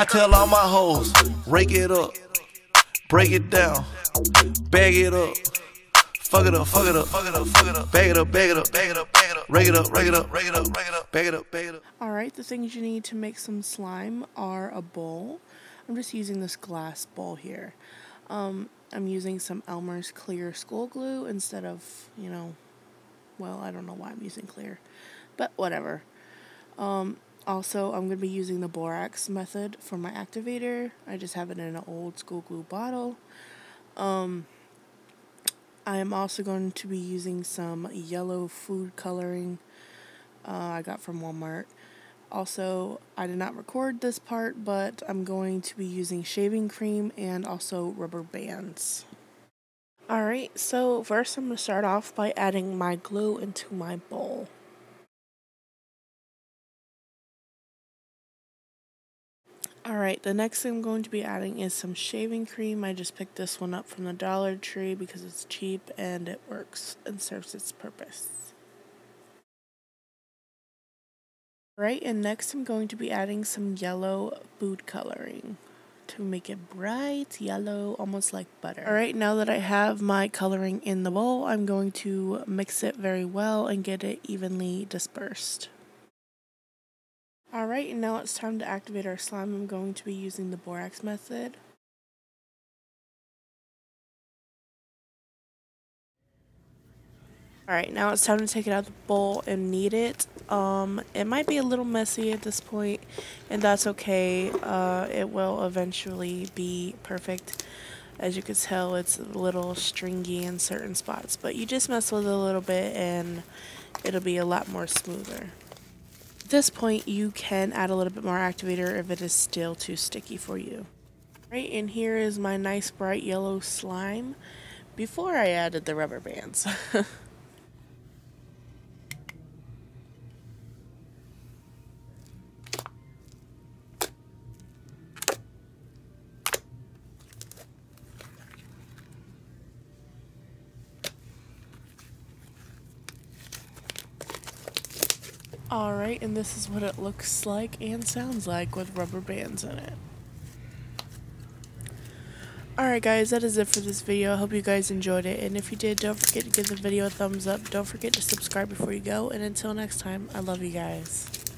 I tell all my hoes, rake it up, break it down, bag it up. Fuck it up, fuck it up, fuck it up, fuck it up, bag it up, bag it up, bag it up, bag it up, rake it up, rake it up, rake it up, rake it up, bag it up, bag it up. Alright, the things you need to make some slime are a bowl. I'm just using this glass bowl here. Um, I'm using some Elmer's clear school glue instead of, you know, well, I don't know why I'm using clear, but whatever. Um, also, I'm going to be using the borax method for my activator. I just have it in an old school glue bottle. Um, I am also going to be using some yellow food coloring uh, I got from Walmart. Also, I did not record this part, but I'm going to be using shaving cream and also rubber bands. Alright, so first I'm going to start off by adding my glue into my bowl. Alright, the next thing I'm going to be adding is some shaving cream. I just picked this one up from the Dollar Tree because it's cheap and it works and serves its purpose. Right, and next I'm going to be adding some yellow food coloring to make it bright yellow, almost like butter. Alright, now that I have my coloring in the bowl, I'm going to mix it very well and get it evenly dispersed. Alright, and now it's time to activate our slime. I'm going to be using the borax method. Alright, now it's time to take it out of the bowl and knead it. Um, it might be a little messy at this point, and that's okay. Uh, it will eventually be perfect. As you can tell, it's a little stringy in certain spots, but you just mess with it a little bit and it'll be a lot more smoother this point, you can add a little bit more activator if it is still too sticky for you. Right, and here is my nice bright yellow slime before I added the rubber bands. Alright, and this is what it looks like and sounds like with rubber bands in it. Alright guys, that is it for this video. I hope you guys enjoyed it. And if you did, don't forget to give the video a thumbs up. Don't forget to subscribe before you go. And until next time, I love you guys.